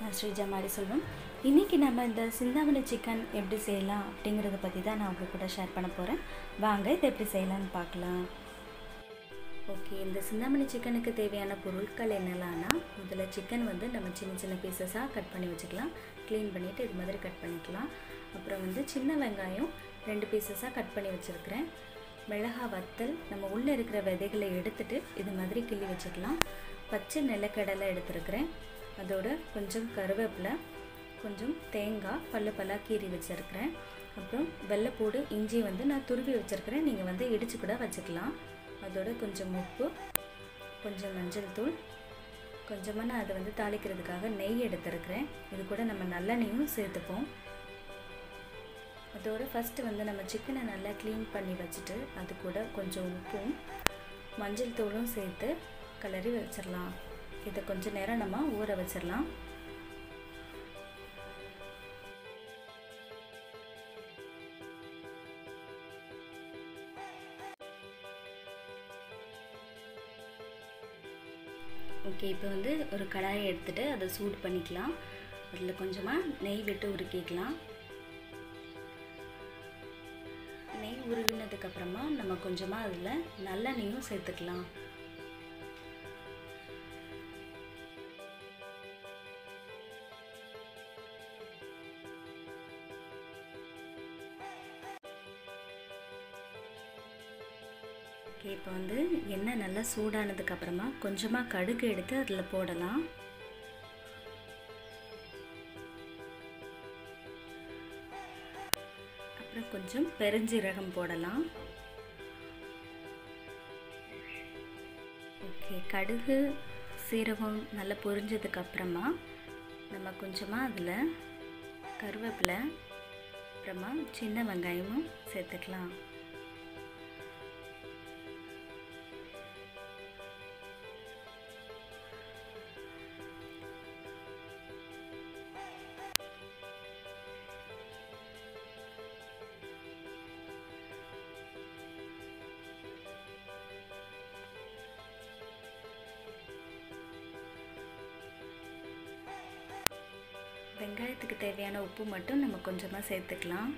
நான் ஸ்ரீஜா மாதிரி சொல்லும் இன்றைக்கி நம்ம இந்த சிந்தாமணி சிக்கன் எப்படி செய்யலாம் அப்படிங்கிறத பற்றி தான் நான் உங்கள் கூட ஷேர் பண்ண போகிறேன் வாங்க இதை எப்படி செய்யலாம்னு பார்க்கலாம். ஓகே இந்த சிந்தாமணி சிக்கனுக்கு தேவையான பொருட்கள் என்னெல்லாம்னா முதல்ல சிக்கன் வந்து நம்ம சின்ன சின்ன பீசஸாக கட் பண்ணி வச்சுக்கலாம். க்ளீன் பண்ணிவிட்டு இது மாதிரி கட் பண்ணிக்கலாம். அப்புறம் வந்து சின்ன வெங்காயம் ரெண்டு பீசஸாக கட் பண்ணி வச்சுருக்கிறேன். மிளகா வத்தல் நம்ம உள்ளே இருக்கிற விதைகளை எடுத்துட்டு இது மாதிரி கிள்ளி வச்சுக்கலாம். பச்சை நிலக்கடலை எடுத்துருக்கிறேன். அதோட கொஞ்சம் கருவேப்பிலை கொஞ்சம் தேங்காய் பல்லு பல்லாக கீறி வச்சுருக்கிறேன். அப்புறம் வெள்ளைப்பூடு இஞ்சி வந்து நான் துருவி வச்சுருக்கிறேன். நீங்கள் வந்து இடித்து கூட வச்சுக்கலாம். அதோட கொஞ்சம் உப்பு கொஞ்சம் மஞ்சள் தூள். கொஞ்சமாக நான் அதை வந்து தாளிக்கிறதுக்காக நெய் எடுத்துருக்கிறேன். இது கூட நம்ம நல்லெண்ணையும் சேர்த்துப்போம். அதோட ஃபஸ்ட்டு வந்து நம்ம சிக்கனை நல்லா க்ளீன் பண்ணி வச்சுட்டு அது கூட கொஞ்சம் உப்பும் மஞ்சள் தூளும் சேர்த்து கிளறி வச்சிடலாம். இதை கொஞ்ச நேரம் நம்ம ஊற வச்சிடலாம் ஓகே இப்போ வந்து ஒரு கடாயை எடுத்துகிட்டு அதை சூடு பண்ணிக்கலாம். அதில் கொஞ்சமாக நெய் விட்டு உருக்கிக்கலாம். நெய் உருகினதுக்கப்புறமா நம்ம கொஞ்சமாக அதில் நல்லெண்ணெயும் சேர்த்துக்கலாம். ஓகே இப்போ வந்து எண்ணெய் நல்லா சூடானதுக்கப்புறமா கொஞ்சமாக கடுகு எடுத்து அதில் போடலாம். அப்புறம் கொஞ்சம் பெருஞ்சீரகம் போடலாம். ஓகே கடுகு சீரகம் நல்லா பொரிஞ்சதுக்கு அப்புறமா நம்ம கொஞ்சமாக அதில் கருவேப்பிலை அப்புறமா சின்ன வெங்காயமும் சேர்த்துக்கலாம். வெங்காயத்துக்கு தேவையான உப்பு மட்டும் நம்ம கொஞ்சமாக சேர்த்துக்கலாம்.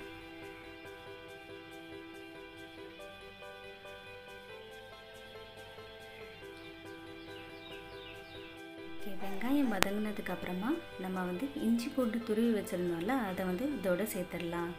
ஓகே வெங்காயம் வதங்கினதுக்கு அப்புறமா நம்ம வந்து இஞ்சி போட்டு துருவி வச்சுருந்தோம்ல அதை வந்து இதோட சேர்த்துடலாம்.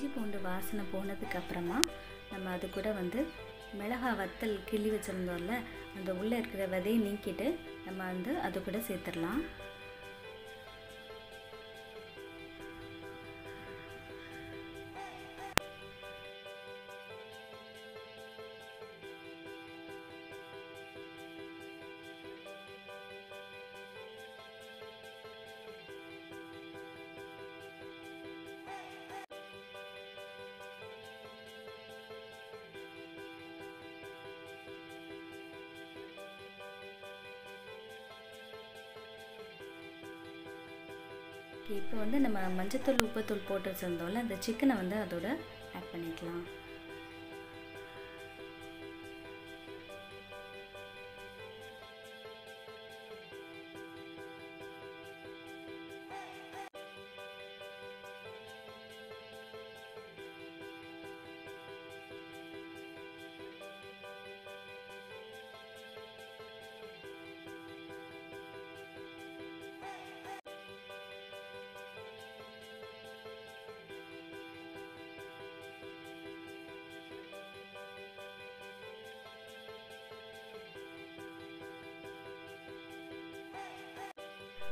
இஞ்சி பூண்டு வாசனை போனதுக்கு அப்புறமா நம்ம அது கூட வந்து மிளகா வத்தல் கிள்ளி வச்சுருந்தோம்ல அந்த உள்ளே இருக்கிற விதையை நீக்கிட்டு நம்ம வந்து அது கூட சேர்த்துடலாம். இப்போ வந்து நம்ம மஞ்சத்தூள் உப்புத்தூள் போட்டு வச்சுருந்தோம்ல அந்த சிக்கனை வந்து அதோட ஆட் பண்ணிக்கலாம்.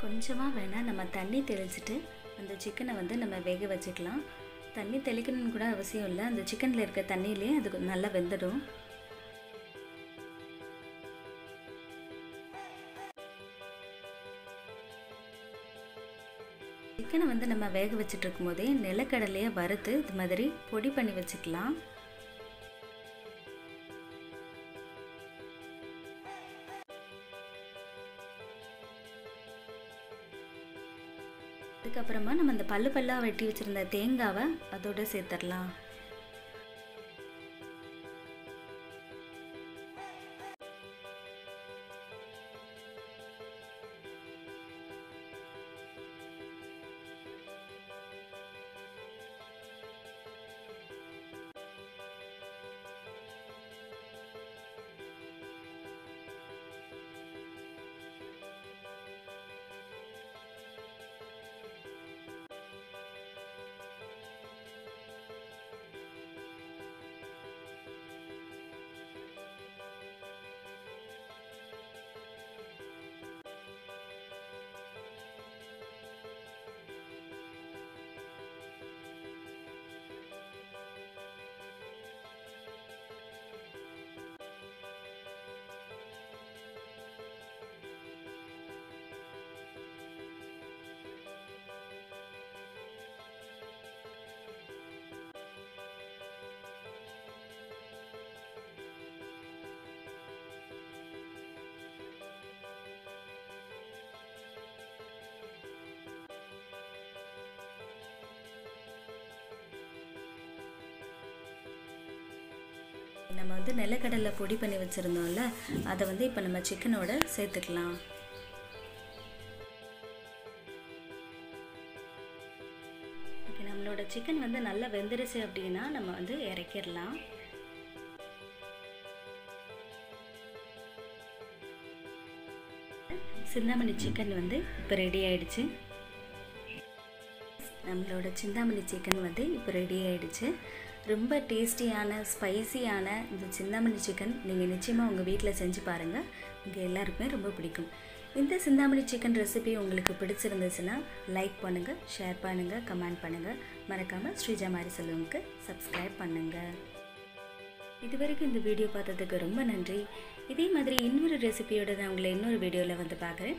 கொஞ்சமாக வேணால் நம்ம தண்ணி தெளிச்சிட்டு அந்த சிக்கனை வந்து நம்ம வேக வச்சுக்கலாம். தண்ணி தெளிக்கணும்னு கூட அவசியம் இல்லை. அந்த சிக்கனில் இருக்க தண்ணியிலே அது நல்லா வெந்துடும். சிக்கனை வந்து நம்ம வேக வச்சுட்டு இருக்கும்போதே நிலக்கடலையை வறுத்து இது மாதிரி பொடி பண்ணி வச்சுக்கலாம். அதுக்கப்புறமா நம்ம அந்த பல்லு பல்லாக வெட்டி வச்சுருந்த தேங்காவை அதோடு சேர்த்துடலாம். நம்ம வந்து நிலக்கடலை பொடி பண்ணி வச்சுருந்தோம்ல அதை வந்து இப்போ நம்ம சிக்கனோட சேர்த்துக்கலாம். ஓகே நம்மளோட சிக்கன் வந்து நல்லா வெந்துருச்சு அப்படின்னா நம்ம வந்து இறக்கிடலாம். சிந்தாமணி சிக்கன் வந்து இப்போ ரெடி ஆயிடுச்சு. நம்மளோட சிந்தாமணி சிக்கன் வந்து இப்போ ரெடி ஆயிடுச்சு. ரொம்ப டேஸ்டியான ஸ்பைசியான இந்த சிந்தாமணி சிக்கன் நீங்கள் நிச்சயமாக உங்கள் வீட்டில் செஞ்சு பாருங்கள் உங்கள் எல்லாருக்குமே ரொம்ப பிடிக்கும். இந்த சிந்தாமணி சிக்கன் ரெசிபி உங்களுக்கு பிடிச்சிருந்துச்சுன்னா லைக் பண்ணுங்கள் ஷேர் பண்ணுங்கள் கமெண்ட் பண்ணுங்கள் மறக்காமல் ஸ்ரீஜா மாரி செல்வமுக்கு சப்ஸ்கிரைப் பண்ணுங்கள் இது வரைக்கும் இந்த வீடியோ பார்த்ததுக்கு ரொம்ப நன்றி. இதே மாதிரி இன்னொரு ரெசிபியோட நான் உங்களை இன்னொரு வீடியோவில் வந்து பார்க்குறேன்.